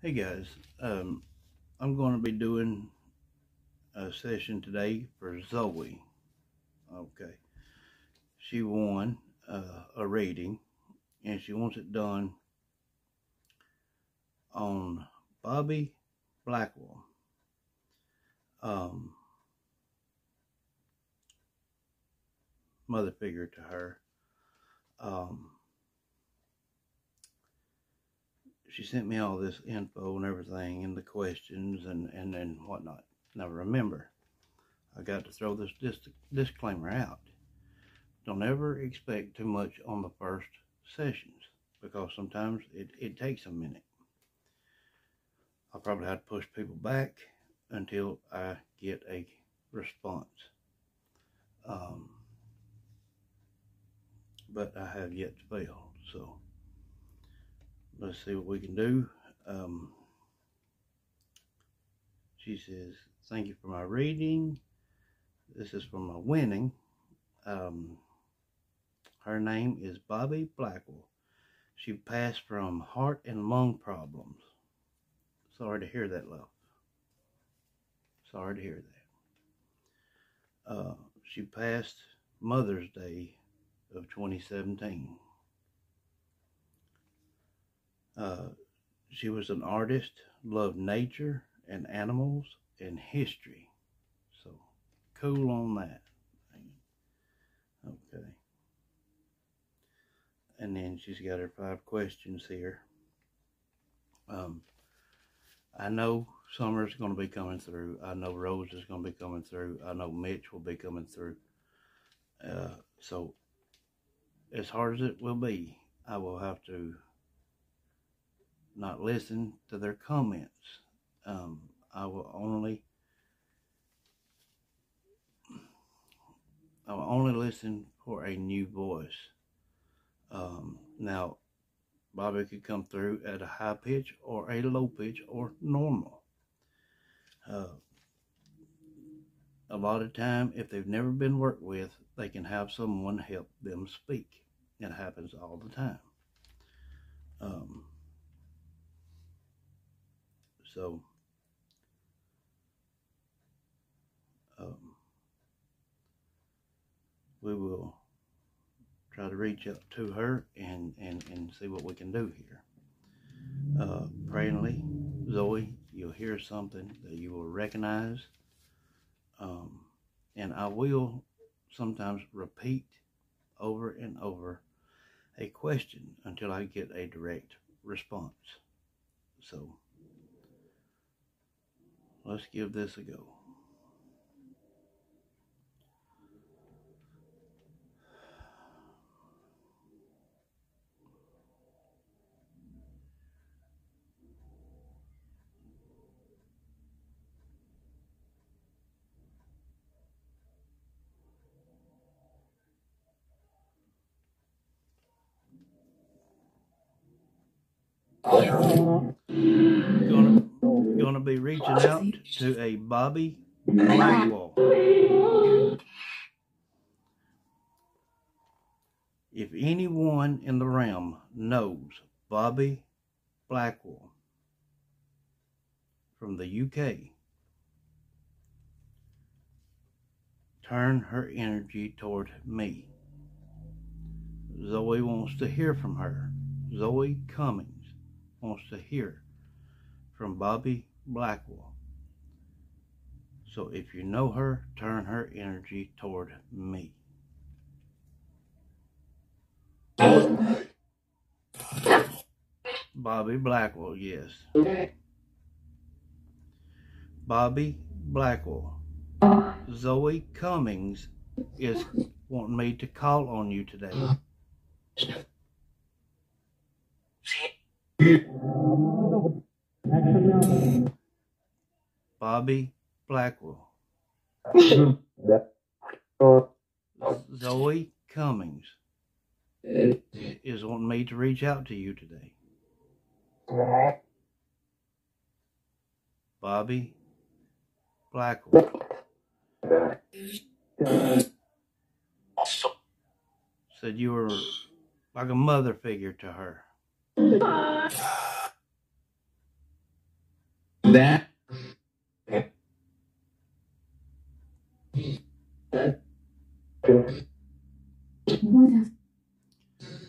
Hey guys, um, I'm going to be doing a session today for Zoey. Okay, she won uh, a rating and she wants it done on Bobby Blackwell. Um, mother figure to her. Um, she sent me all this info and everything and the questions and, and, and whatnot. Now remember, I got to throw this dis- disclaimer out. Don't ever expect too much on the first sessions because sometimes it, it takes a minute. I'll probably have to push people back until I get a response. Um, but I have yet to fail, so let's see what we can do. Um, she says, thank you for my reading. This is for my winning. Um, her name is Bobby Blackwell. She passed from heart and lung problems. Sorry to hear that, love. Sorry to hear that. Uh, she passed Mother's Day of 2017. Uh, she was an artist, loved nature and animals and history. So cool on that. Okay. And then she's got her five questions here. Um, I know Summer's going to be coming through. I know Rose is going to be coming through. I know Mitch will be coming through. Uh, so, as hard as it will be, I will have to not listen to their comments. Um, I will only I will only listen for a new voice. Um, now, Bobby could come through at a high pitch or a low pitch or normal. Uh, a lot of time, if they've never been worked with, they can have someone help them speak. It happens all the time. Um, so, um, we will try to reach up to her and, and, and see what we can do here. Uh, Zoey, you'll hear something that you will recognize. Um, and I will sometimes repeat over and over a question until I get a direct response. So let's give this a go. Gonna, gonna be reaching out to a Bobby Blackwell. If anyone in the realm knows Bobby Blackwell from the UK, turn her energy toward me. Zoey wants to hear from her. Zoey Cummings wants to hear from Bobby Blackwell. So if you know her, turn her energy toward me. Bobby Blackwell, yes. Bobby Blackwell. Zoey Cummings is wanting me to call on you today. Bobby Blackwell. Zoey Cummings is wanting me to reach out to you today. Bobby Blackwell. Said you were like a mother figure to her. that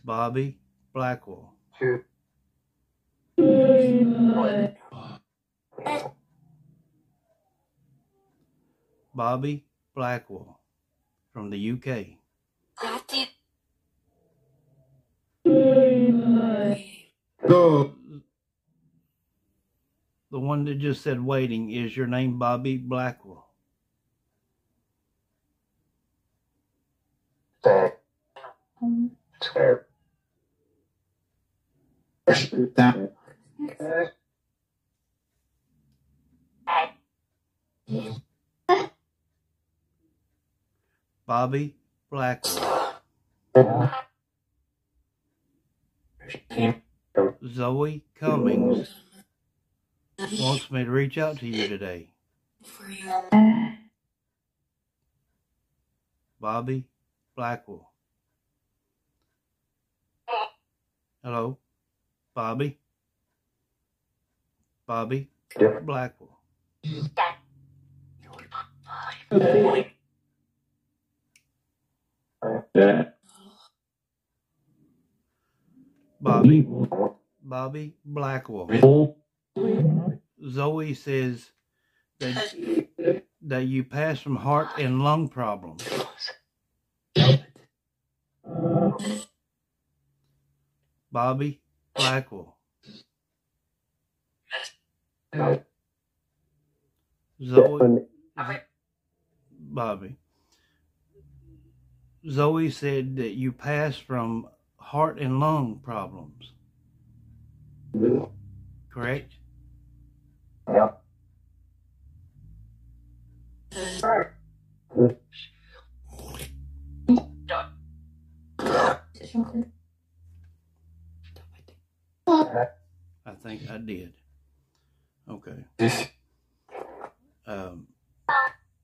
Bobby Blackwell. Bobby Blackwell from the UK. The one that just said waiting, is your name Bobby Blackwell? Mm-hmm. that Bobby Blackwell. Zoey Cummings wants me to reach out to you today. Uh, Bobby Blackwell. Uh. Hello? Bobby? Bobby Blackwell. that Bobby Bobby Blackwell. Zoey says that that you pass from heart and lung problems. Bobby Blackwell. Zoey Bobby. Zoey said that you passed from heart and lung problems. Correct? I think I did. Okay. Um,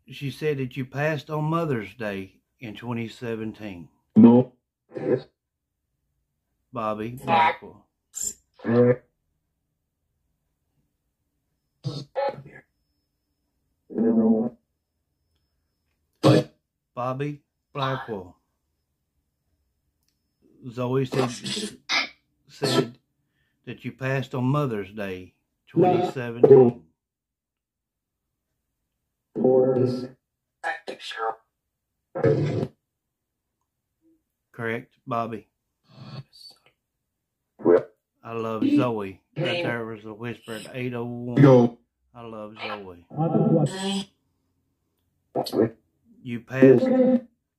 she said that you passed on Mother's Day in 2017. no Bobby Blackwell. Bobby Blackwell. Zoey said said that you passed on Mother's Day 2017. Correct, Bobby. I love Zoey. Right there was a whisper at 801. I love Zoey. You passed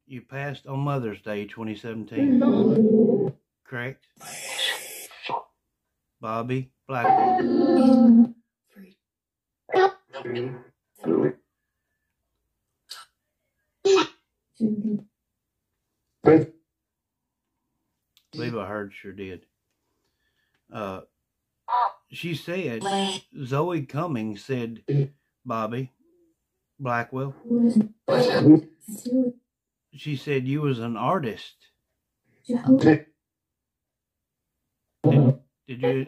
you passed on Mother's Day 2017. Correct? Bobby Blackwell. believe I heard sure did. Uh, she said, Zoey Cummings said, Bobby Blackwell, she said you was an artist. Did, did you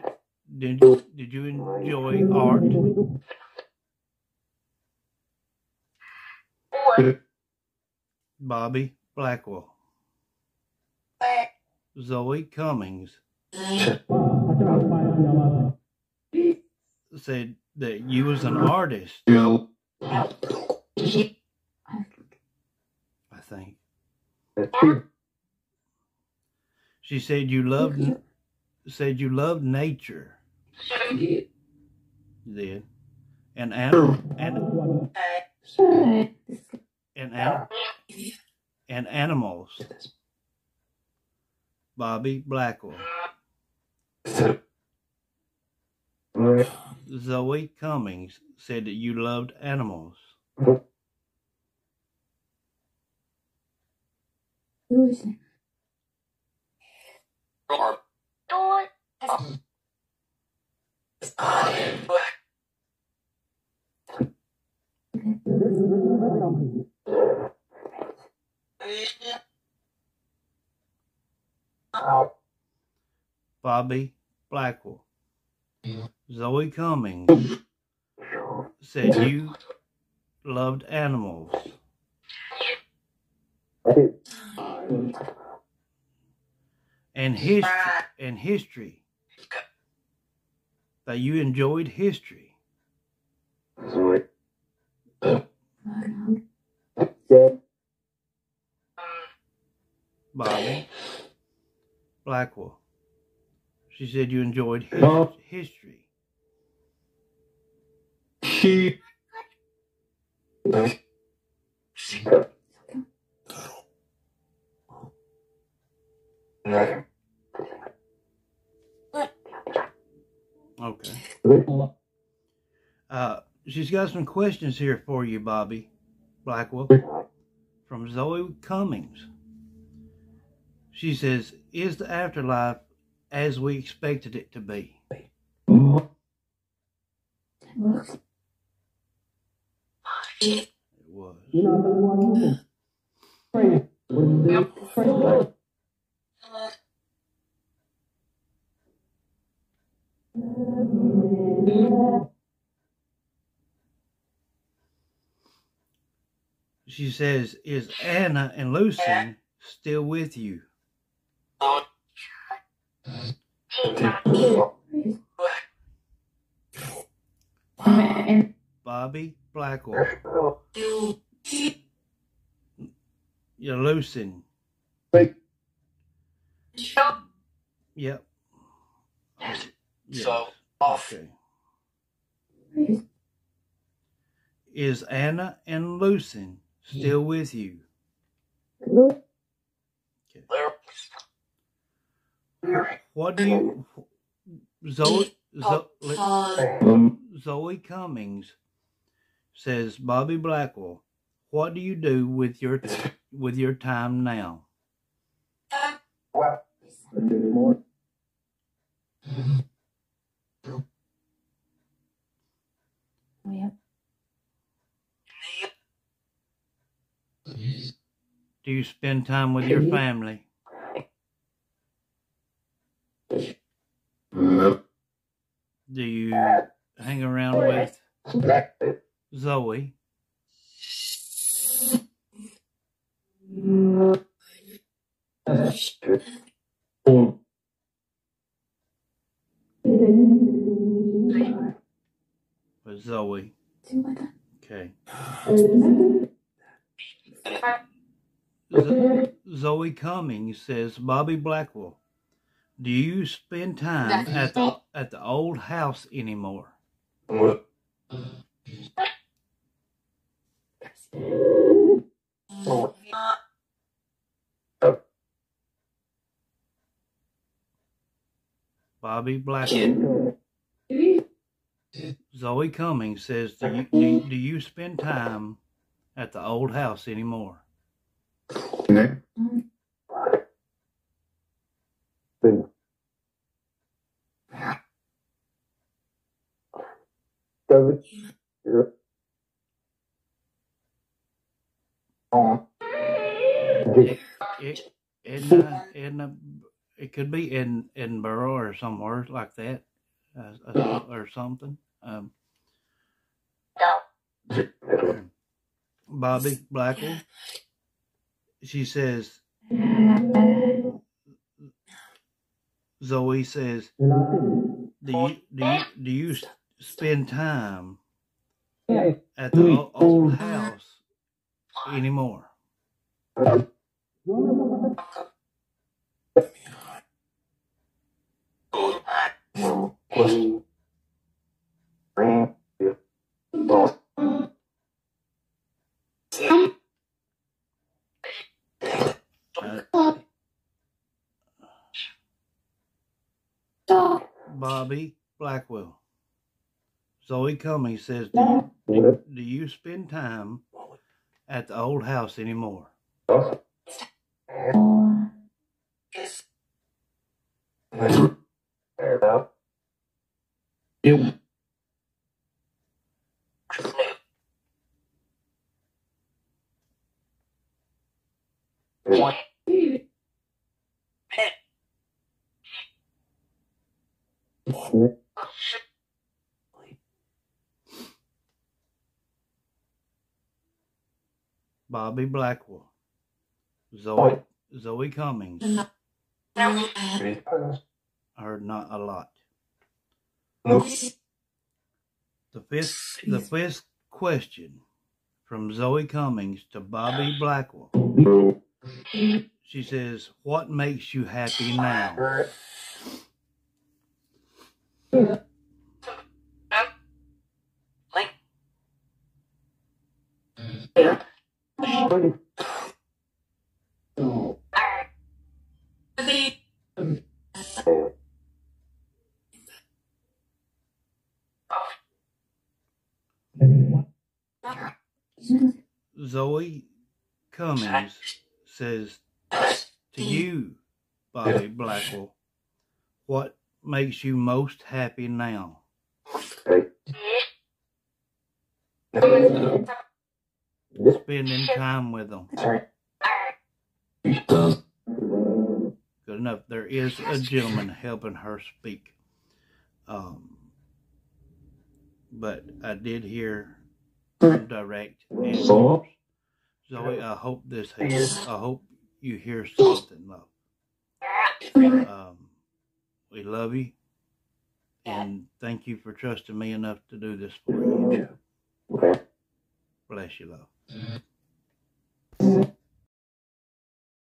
did, did you enjoy art? Bobby Blackwell. Zoey Cummings said that you was an artist, go I think. She said you loved said you loved nature. You did. And anim- and and an- and animals. Bobby Blackwell. Zoey Cummings said that you loved animals. Bobby Blackwell. Zoey Cummings said you loved animals. And history and history. That you enjoyed history. Bobby Blackwell. She said you enjoyed his, No. history. She. Okay. Uh, she's got some questions here for you, Bobby Blackwell, from Zoey Cummings. She says, "Is the afterlife as we expected it to be?" It was. She says, "Is Anna and Lucy still with you?" Bobby Blackwell. You're loosened. Yep. Yes. So, off. Okay. Is Anna and Lucy still with you? What do you, Zoey, Zoey, um, Zoey Cummings says, Bobby Blackwell, what do you do with your with your time now? Uh, Oh, Do you spend time with your family? Do you hang around with Zoey? With Zoey. Okay. Zo- Zoey Cummings says, Bobby Blackwell, do you spend time at the at the old house anymore? Bobby Blackwell. Zoey Cummings says, do you, do, do you spend time at the old house anymore? It, Edna, Edna, it could be in Edinburgh or somewhere like that, uh, uh, or something. Um, Bobby Blackwell. She says, Zoey says, do you do you do you spend time at the old house anymore? Bobby Blackwell. Zoey Cummings says, do, do, do you spend time at the old house anymore? Bobby Blackwell, Zoey Zoey Cummings. I heard not a lot. The fifth the fifth question from Zoey Cummings to Bobby Blackwell. She says, What makes you happy now? Zoey Cummings says to you, Bobby Blackwell, what makes you most happy now? Spending time with them. Good enough. There is a gentleman helping her speak. Um, but I did hear direct answers. Zoey, I hope this helps. I hope you hear something, love. Um, we love you. And thank you for trusting me enough to do this for you. Bless you, love.